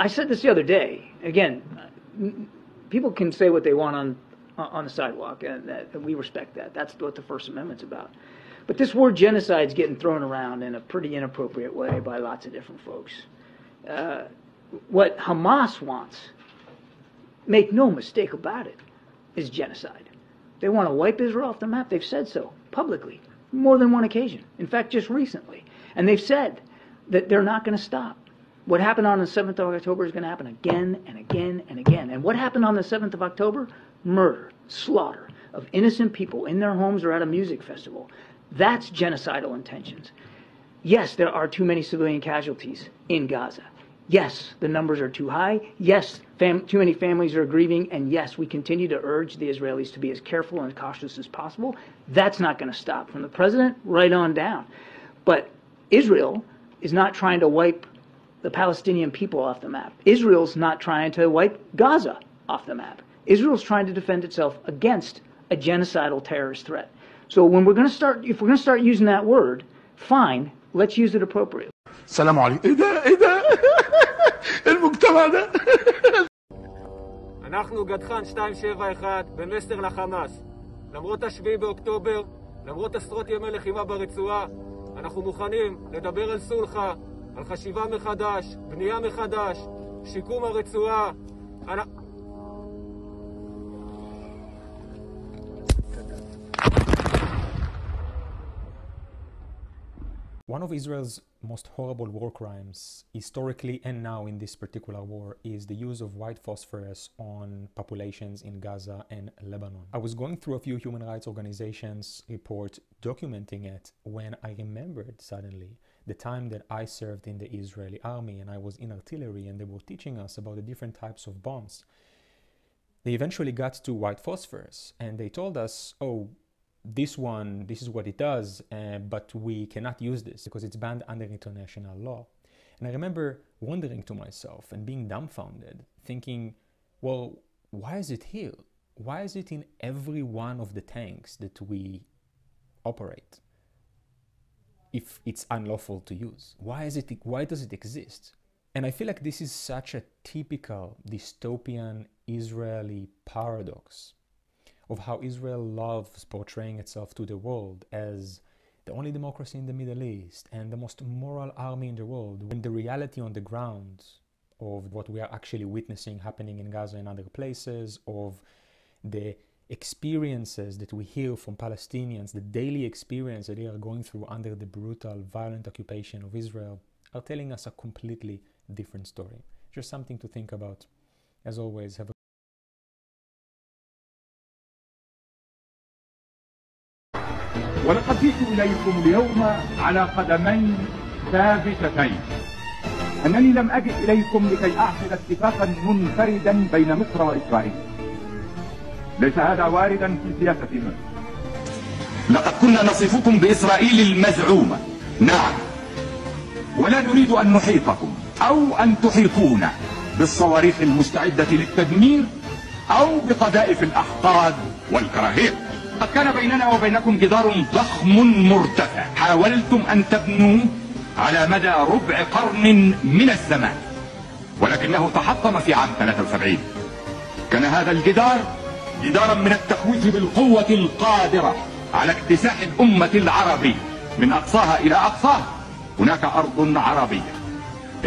I said this the other day. Again, people can say what they want on on the sidewalk, and, that, and we respect that. That's what the First Amendment's about. But this word genocide is getting thrown around in a pretty inappropriate way by lots of different folks. Uh, what Hamas wants, make no mistake about it, is genocide. They want to wipe Israel off the map. They've said so publicly, more than one occasion. In fact, just recently. And they've said that they're not going to stop. What happened on the 7th of October is going to happen again and again and again. And what happened on the 7th of October? Murder, slaughter of innocent people in their homes or at a music festival. That's genocidal intentions. Yes, there are too many civilian casualties in Gaza. Yes, the numbers are too high. Yes, too many families are grieving. And yes, we continue to urge the Israelis to be as careful and cautious as possible. That's not going to stop from the president right on down. But Israel is not trying to wipe the Palestinian people off the map. Israel's not trying to wipe Gaza off the map. Israel's trying to defend itself against a genocidal terrorist threat. So when we're going to start, if we're going to start using that word, fine, let's use it appropriately. السلام عليكم ايه ده ايه ده المجتمع ده אנחנו גדח"ן 271 במסר לחמאס. למרות השביעי באוקטובר, למרות עשרות ימי לחימה ברצועה, אנחנו מוכנים לדבר על סולחה, על חשיבה מחדש, בנייה מחדש, שיקום הרצועה. אנ- One of Israel's most horrible war crimes, historically and now in this particular war, is the use of white phosphorus on populations in Gaza and Lebanon. I was going through a few human rights organizations' reports documenting it when I remembered suddenly the time that I served in the Israeli army and I was in artillery and they were teaching us about the different types of bombs. They eventually got to white phosphorus and they told us, oh, this one, this is what it does, uh, but we cannot use this because it's banned under international law. And I remember wondering to myself and being dumbfounded, thinking, well, why is it here? Why is it in every one of the tanks that we operate? If it's unlawful to use, why is it? Why does it exist? And I feel like this is such a typical dystopian Israeli paradox of how Israel loves portraying itself to the world as the only democracy in the Middle East and the most moral army in the world, when the reality on the ground of what we are actually witnessing happening in Gaza and other places, of the experiences that we hear from Palestinians, the daily experience that they are going through under the brutal, violent occupation of Israel, are telling us a completely different story. Just something to think about. As always, have a ولقد جئت إليكم اليوم على قدمين ثابتتين أنني لم أجئ إليكم لكي أعقد اتفاقا منفردا بين مصر وإسرائيل ليس هذا واردا في سياسة مصر لقد كنا نصفكم بإسرائيل المزعومة. نعم. ولا نريد أن نحيطكم أو أن تحيطونا بالصواريخ المستعدة للتدمير أو بقذائف الأحقاد والكراهية. قد كان بيننا وبينكم جدار ضخم مرتفع. حاولتم أن تبنوه على مدى ربع قرن من الزمان. ولكنه تحطم في عام 73 كان هذا الجدار جدارا من التخويف بالقوة القادرة على اكتساح الأمة العربية. من أقصاها إلى أقصاها. هناك أرض عربية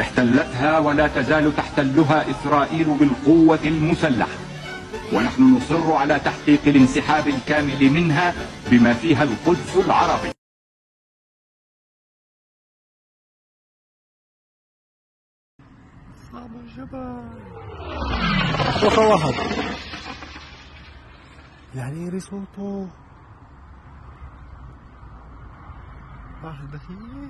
احتلتها ولا تزال تحتلها إسرائيل بالقوة المسلحة. ونحن نصر على تحقيق الانسحاب الكامل منها بما فيها القدس العربي. صوت واحد يعني إيه ريسوتو واحد بخيل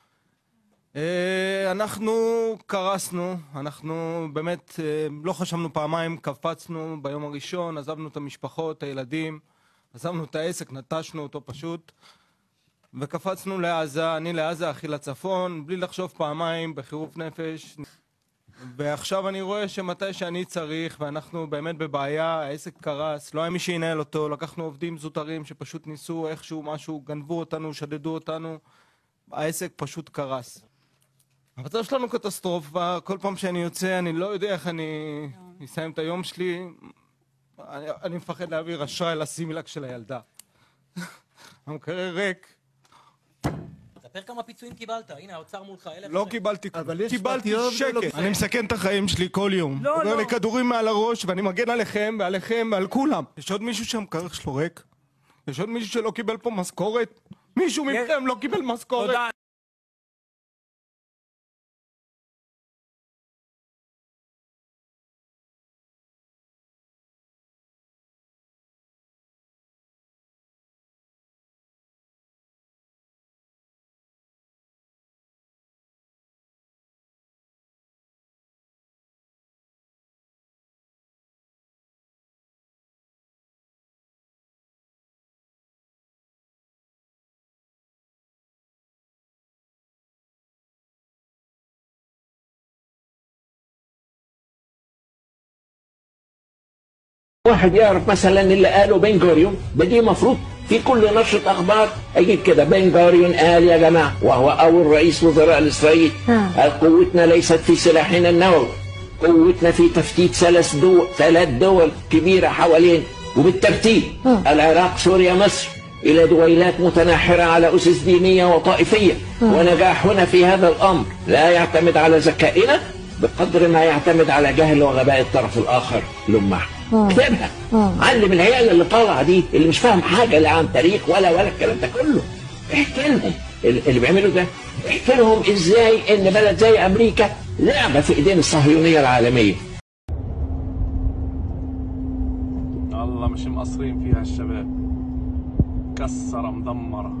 אנחנו קרסנו, אנחנו באמת אה, לא חשבנו פעמיים, קפצנו ביום הראשון, עזבנו את המשפחות, את הילדים, עזבנו את העסק, נטשנו אותו פשוט, וקפצנו לעזה, אני לעזה, אחי לצפון, בלי לחשוב פעמיים, בחירוף נפש. ועכשיו אני רואה שמתי שאני צריך, ואנחנו באמת בבעיה, העסק קרס, לא היה מי שינהל אותו, לקחנו עובדים זוטרים שפשוט ניסו איכשהו משהו, גנבו אותנו, שדדו אותנו, העסק פשוט קרס. המצב שלנו קטסטרופה, כל פעם שאני יוצא אני לא יודע איך אני אסיים את היום שלי. אני, אני מפחד להעביר אשראי לסימילק של הילדה. המקרר ריק, ספר כמה פיצויים קיבלת, הנה האוצר מולך, אלף... לא קיבלתי כלום. אבל יש קיבלתי שקט. אני מסכן את החיים שלי כל יום. לא, עובר לא. לי כדורים מעל הראש ואני מגן עליכם ועליכם ועל כולם. יש עוד מישהו שהמקרר שלו ריק? יש עוד מישהו שלא קיבל פה משכורת? מישהו מכם לא קיבל משכורת? واحد يعرف مثلا اللي قاله بن جوريون ده دي مفروض في كل نشرة أخبار أجيب كده بن جوريون قال يا جماعة وهو أول رئيس وزراء لإسرائيل قال قوتنا ليست في سلاحنا النووي قوتنا في تفتيت ثلاث دول ثلاث دول كبيرة حوالين وبالترتيب العراق سوريا مصر إلى دويلات متناحرة على أسس دينية وطائفية ونجاحنا في هذا الأمر لا يعتمد على ذكائنا بقدر ما يعتمد على جهل وغباء الطرف الآخر لمح اكتبها. علم العيال اللي طالعة دي اللي مش فاهم حاجة لا عن تاريخ ولا ولا الكلام ده كله. احكي لهم اللي بيعملوا ده. احكي لهم إزاي إن بلد زي أمريكا لعبة في إيدين الصهيونية العالمية. الله مش مقصرين فيها الشباب كسرة مدمرة.